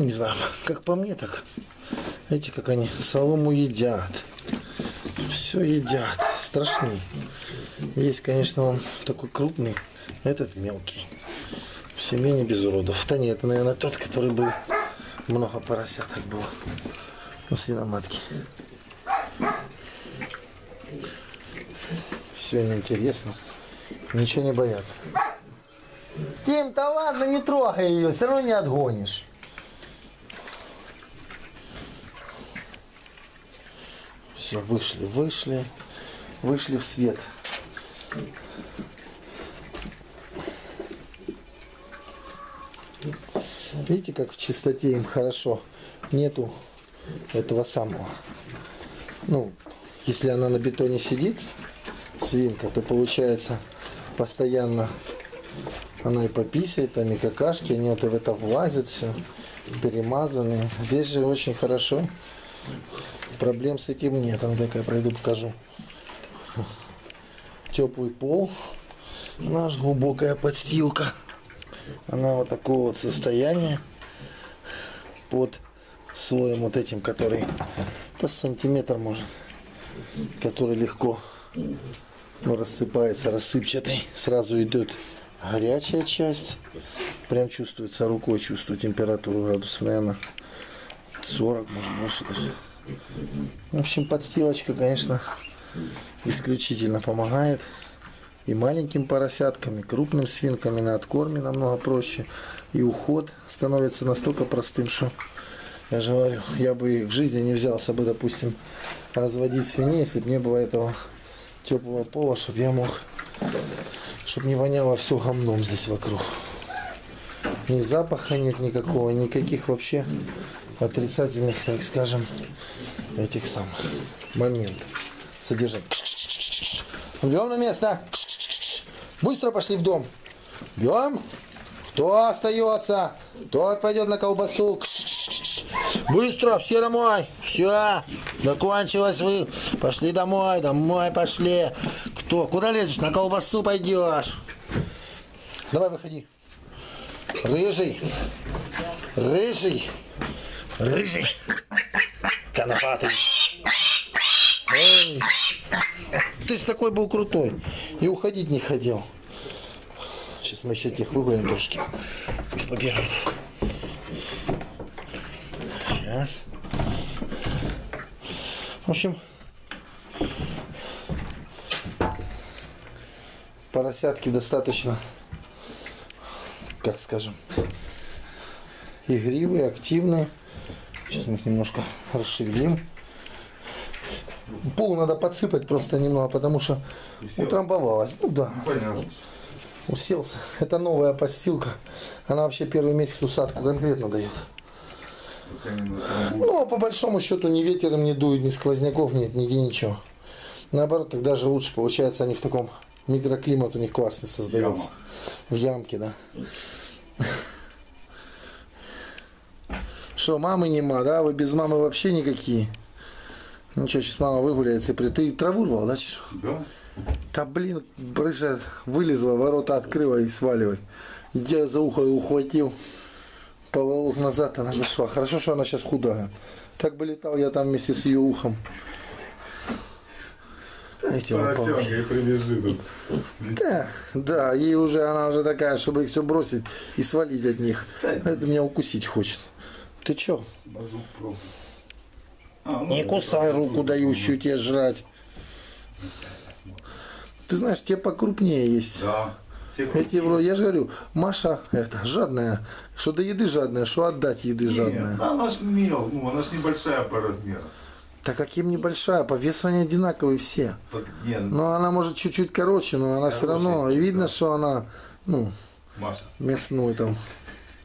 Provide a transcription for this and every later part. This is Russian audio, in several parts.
Не знаю, как по мне так. Видите, как они солому едят. Все едят. Страшный. Есть, конечно, он такой крупный, этот мелкий. В семье не без уродов. Да нет, это, наверное, тот, который был много поросяток было на свиноматке. Все им интересно. Ничего не боятся. Тим, да ладно, не трогай ее, все равно не отгонишь. Все, вышли, вышли, вышли в свет. Видите, как в чистоте им хорошо. Нету этого самого. Ну, если она на бетоне сидит, свинка, то получается постоянно она и пописает, там и какашки, они вот в это влазят все, перемазанные. Здесь же очень хорошо. Проблем с этим нет. Там дай-ка я пройду покажу. Теплый пол. Наш глубокая подстилка. Она вот такого вот состояния под слоем вот этим, который это сантиметр может, который легко ну, рассыпается, рассыпчатый. Сразу идет горячая часть. Прям чувствуется рукой, чувствую температуру градусов, наверное, 40, может больше даже. В общем, подстилочка, конечно, исключительно помогает. И маленьким поросяткам, и крупным свинкам, и на откорме намного проще. И уход становится настолько простым, что я же говорю, я бы в жизни не взялся бы, допустим, разводить свиней, если бы не было этого теплого пола, чтобы я мог, чтобы не воняло все гомном здесь вокруг. Ни запаха нет никакого, никаких вообще отрицательных, так скажем, этих самых моментов. Содержать. Бьем на место. Быстро пошли в дом. Бьем. Кто остается, тот пойдет на колбасу. Быстро, все домой. Все, закончилось вы. Пошли домой, домой пошли. Кто? Куда лезешь? На колбасу пойдешь. Давай, выходи. Рыжий. Рыжий. Рыжий. Конопатый. Ты ж такой был крутой. И уходить не хотел. Сейчас мы еще тех выгуляем трошки. Пусть побегают. Сейчас. В общем, поросятки достаточно, как скажем, игривые, активные. Сейчас мы их немножко расшевелим. Пол надо подсыпать просто немного, потому что утрамбовалась. Ну да. Понятно. Уселся. Это новая постилка. Она вообще первый месяц усадку конкретно дает. Ну, а по большому счету ни ветер им не дует, ни сквозняков нет, нигде ничего. Наоборот, тогда же лучше получается, они в таком микроклимат у них классный создается. Яма. В ямке, да. Что, мамы нема, да? Вы без мамы вообще никакие. Ну что, сейчас мама выгуляется при... Ты траву рвал, да, чешу? Да? Да блин, рыжая вылезла, ворота открыла и сваливай. Я за ухо ухватил, поволок назад, она зашла. Хорошо, что она сейчас худая. Так бы летал я там вместе с ее ухом. Эти. Да, да, ей уже, она уже такая, чтобы их все бросить и свалить от них. Это меня укусить хочет. Ты чё? Базук пробуй. А, ну, Не кусай руку, дающую тебе жрать. Ты знаешь, те покрупнее есть. Да. Эти вроде, я же говорю, Маша, это, жадная, что до еды жадная, что отдать еды Нет, жадная. да, она ж мел, ну, она ж небольшая по размеру. Так каким небольшая, по весу они одинаковые все. Под- Не, Но она может чуть-чуть короче, но она все равно, и видно, да. что она, ну, Маша. мясной там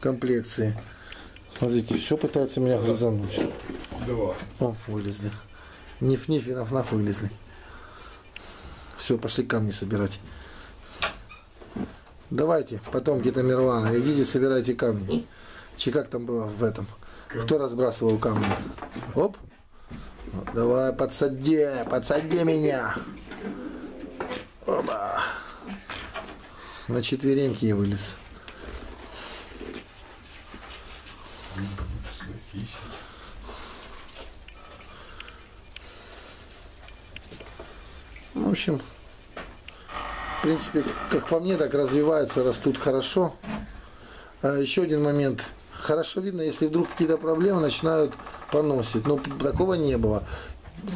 комплекции. Смотрите, все пытается меня грызануть. Давай. О, вылезли. Ниф-ниф и наф вылезли. Все, пошли камни собирать. Давайте, потом где-то Мирвана, идите собирайте камни. Че как там было в этом? Кто разбрасывал камни? Оп. Давай, подсади, подсади меня. Оба. На четвереньки я вылез. Общем, в принципе, как по мне, так развиваются, растут хорошо. А еще один момент. Хорошо видно, если вдруг какие-то проблемы начинают поносить. Но такого не было.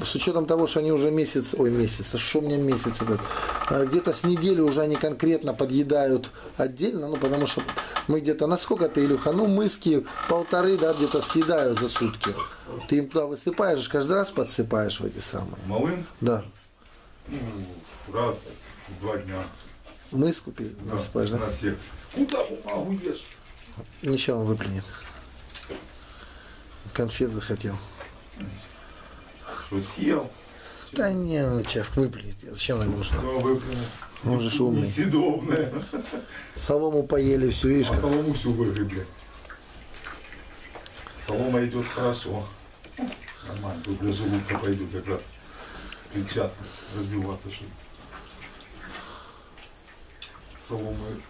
С учетом того, что они уже месяц, ой, месяц, а что у меня месяц этот, а, где-то с недели уже они конкретно подъедают отдельно, ну, потому что мы где-то, на сколько ты, Илюха, ну, мыски полторы, да, где-то съедают за сутки. Ты им туда высыпаешь, каждый раз подсыпаешь в эти самые. Малым? Да. Ну, раз в два дня. Мыску пи- Да, насыпаешь, да? На всех. Куда бумагу ешь? Ничего, он выплюнет. Конфет захотел. Что съел? Да не, ну чав, выплюнет. Зачем нам нужно? Кто выплюнул? Он же ж умный. Несъедобное. Солому поели, все, видишь, А солому всю выгребли. Солома идет хорошо. Нормально. Тут для желудка пойдет как раз клетчатка развиваться, чтобы соломы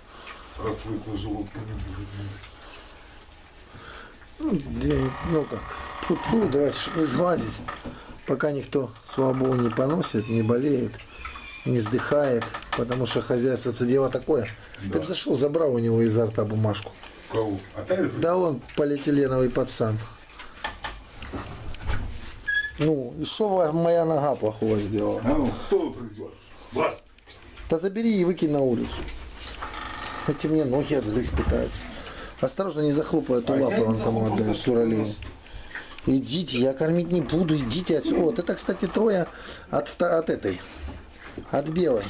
расслышал желудка не будет. Ну, где- ну как, фу давайте чтоб не сглазить. Пока никто, слава богу, не поносит, не болеет, не сдыхает, потому что хозяйство это дело такое. Ты Да. бы зашел, забрал у него изо рта бумажку. Кого? Опять? Да он полиэтиленовый пацан. Ну, и что моя нога плохого сделала? А ну, кто тут произвел? Влад! Да забери и выкинь на улицу. Эти мне ноги отгрызть пытаются. Осторожно, не захлопай эту А лапу, он тому захлопал, отдаешь нас? Идите, я кормить не буду, идите отсюда. Вот это, кстати, трое от, от этой, от белой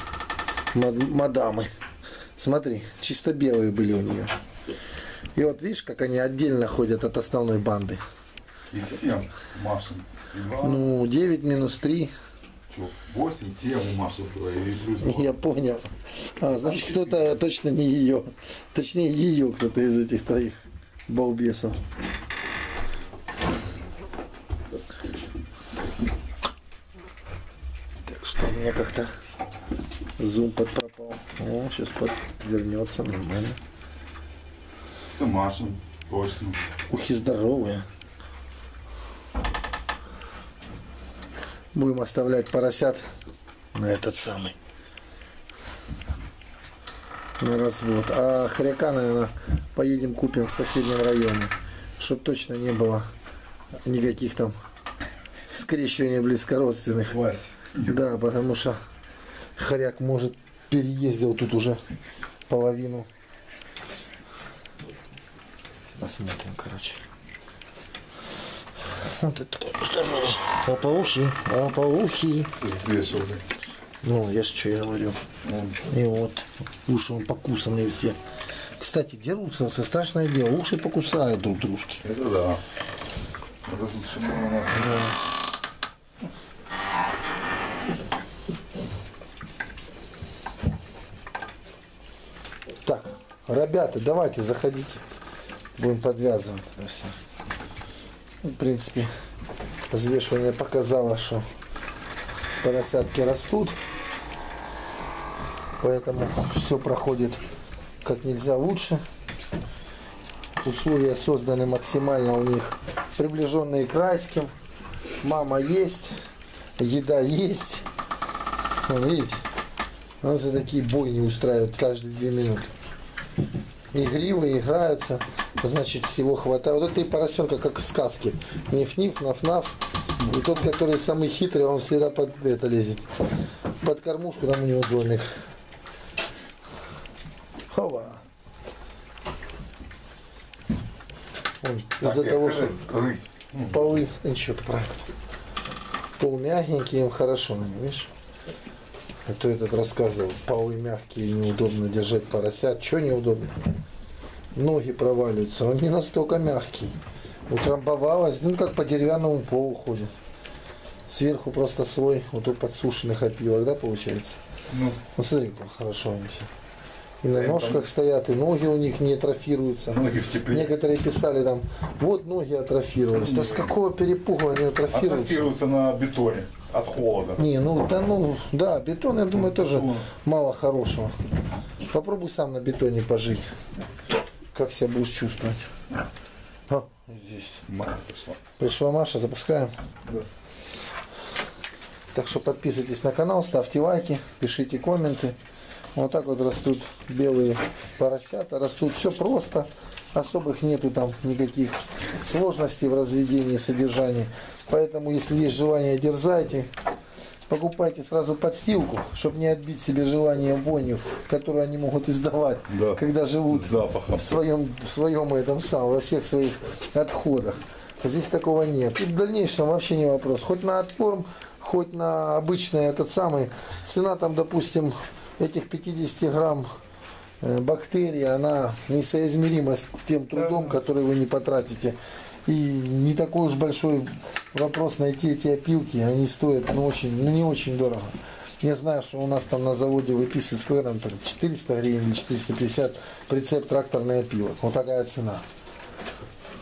мад- мадамы. Смотри, чисто белые были у нее. И вот видишь, как они отдельно ходят от основной банды. Их семь Машин. И два, Ну, 9 минус 3, чё, восемь, семь у Маши было. И плюс я понял. А, значит, кто-то точно не ее. Точнее, ее кто-то из этих троих балбесов. Так что у меня как-то зум подпропал. О, сейчас подвернется нормально. Это Машин, точно. Ухи здоровые. Будем оставлять поросят на этот самый. На развод. А хряка, наверное, поедем купим в соседнем районе. Чтоб точно не было никаких там скрещиваний близкородственных. Вась. Да, потому что хряк может переездил тут уже половину. Посмотрим, короче. Вот это здоровый. Опаухи, опаухи. Взвешивали. Ну, я ж что я говорю. И вот, уши он покусанные все. Кстати, дерутся, это страшное дело. Уши покусают друг дружки. Это да. Разлучено. Так, ребята, давайте, заходите. Будем подвязывать это все. Ну, в принципе, взвешивание показало, что поросятки растут. Поэтому все проходит как нельзя лучше. Условия созданы максимально у них приближенные к райским. Мама есть, еда есть. Вон, видите? Нас за такие бойни устраивают каждые две минуты. Игривые играются, значит всего хватает. Вот это и поросенка, как в сказке. Ниф-ниф, наф-наф. И тот, который самый хитрый, он всегда под это лезет. Под кормушку, там у него домик. Хова. Он из-за того, что полы, да ничего, правильно. Пол мягенький, им хорошо на нем, видишь? Это этот рассказывал, полы мягкие, неудобно держать поросят. Что неудобно? Ноги проваливаются, он не настолько мягкий. Утрамбовалась, ну как по деревянному полу ходит. Сверху просто слой вот у подсушенных опилок, да, получается? Ну, Ну смотри, как хорошо они все. И на ножках стоят, и ноги у них не атрофируются. ноги в тепле. Некоторые писали там, вот ноги атрофировались. Да с какого перепуга они атрофируются? Атрофируются на бетоне от холода. Не, ну да, ну да, бетон, я думаю, тоже бетон. мало хорошего. Попробуй сам на бетоне пожить. Как себя будешь чувствовать? А, Здесь. Маша пришла. Пришла Маша, запускаем. Да. Так что подписывайтесь на канал, ставьте лайки, пишите комменты. Вот так вот растут белые поросята. Растут все просто. Особых нету там никаких сложностей в разведении содержании. Поэтому, если есть желание, дерзайте. Покупайте сразу подстилку, чтобы не отбить себе желание вонью, которую они могут издавать, Да. когда живут запахом. в своем, в своем этом самом, во всех своих отходах. Здесь такого нет. И в дальнейшем вообще не вопрос. Хоть на откорм, хоть на обычный этот самый. Цена там, допустим, этих 50 грамм э, бактерий, она несоизмерима с тем трудом, который вы не потратите. И не такой уж большой вопрос найти эти опилки. Они стоят ну, очень, ну, не очень дорого. Я знаю, что у нас там на заводе выписывают сколько там, там 400 гривен или 450 прицеп тракторный опилок. Вот такая цена.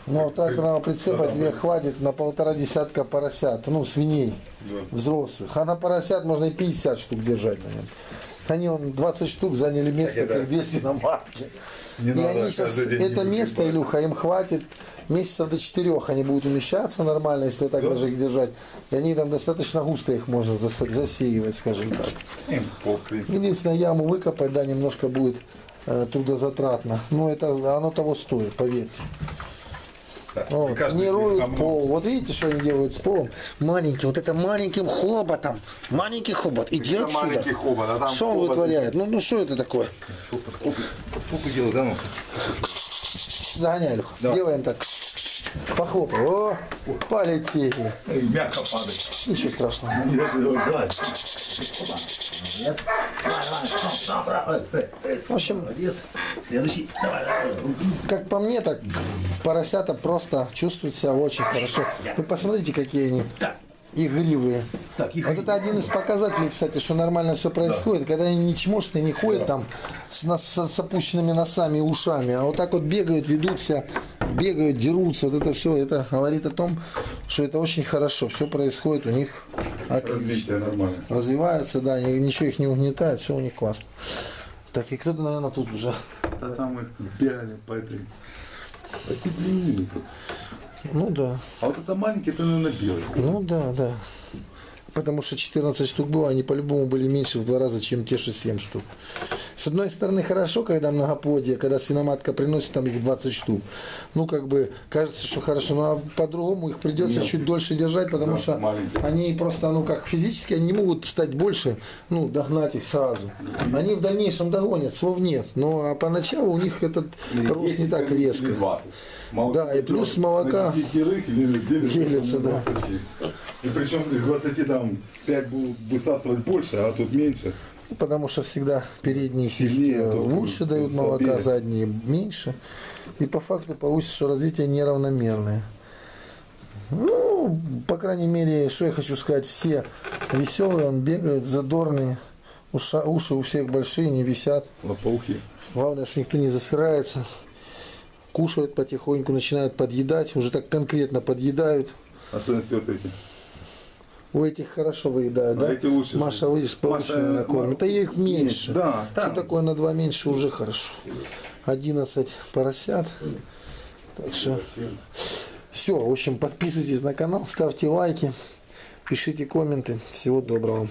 Ну, а тракторного прицепа Да, тебе да. хватит на полтора десятка поросят, ну, свиней Да. взрослых. А на поросят можно и 50 штук держать на нем. Они вон 20 штук заняли место, это- как 200 на матке. Не и надо они сейчас, это место, выгребать. Илюха, им хватит месяцев до четырех. Они будут умещаться нормально, если вот так Да. даже их держать. И они там достаточно густо их можно засеивать, скажем так. Единственное, яму выкопать, да, немножко будет э, трудозатратно. Но это оно того стоит, поверьте. Вот. ну, пол. Вот видите, что они делают с полом? Маленький, вот это маленьким хоботом. Маленький хобот. Иди Это отсюда. маленький хобот, а там что он хобот- вытворяет? Ну, ну что это такое? Что под копы? Под копы делают, да, ну? Загоняй. Да. Делаем так. Похлопай. О, полетели. Эй, мягко падает. Ничего страшного. Давай. В общем, Молодец. Следующий. Давай, давай. как по мне, так поросята просто чувствуют себя очень хорошо. Вы посмотрите, какие они Так. игривые. Так, Вот это один из показателей, кстати, что нормально все происходит, когда они не чмошные, не ходят там с, с- с опущенными носами и ушами, а вот так вот бегают, ведут себя, бегают, дерутся. Вот это все, это говорит о том, что это очень хорошо. Все происходит у них отлично. Нормально. Развиваются, да, ни- ничего их не угнетает, все у них классно. Так, и кто-то, наверное, тут уже. Да там их бегали по этой... Потеплили тут. Ну да, А вот это маленький, это, наверное, белый. ну да, да. Потому что 14 штук было, они по-любому были меньше в два раза, чем те же 7 штук. С одной стороны, хорошо, когда многоплодие, когда свиноматка приносит там их 20 штук. Ну, как бы, кажется, что хорошо, но а по-другому их придется чуть дольше держать, потому Да, что маленькие. они просто, ну, как физически, они не могут стать больше, ну, догнать их сразу. Они в дальнейшем догонят, слов нет. Но а поначалу у них этот рост не так резко. 20. Молоко Да, и плюс молока 10 или делится, делится, да. 20. И причем из 20 там 5 будут высасывать больше, а тут меньше. Потому что всегда передние Сильнее, киски лучше дают слабее. молока, задние меньше. И по факту получится, что развитие неравномерное. Ну, по крайней мере, что я хочу сказать, все веселые, он бегает, задорные. Уша- уши у всех большие, не висят. Лопоухи. Главное, что никто не засырается. Кушают потихоньку, начинают подъедать, уже так конкретно подъедают. Особенности вот эти. У этих хорошо выедают, А да? эти лучше. Маша, видишь, получше, Маша, наверное, кормит. А их меньше. Да, Что там. такое на два меньше уже хорошо. 11 поросят. Так что все, в общем, подписывайтесь на канал, ставьте лайки, пишите комменты. Всего доброго.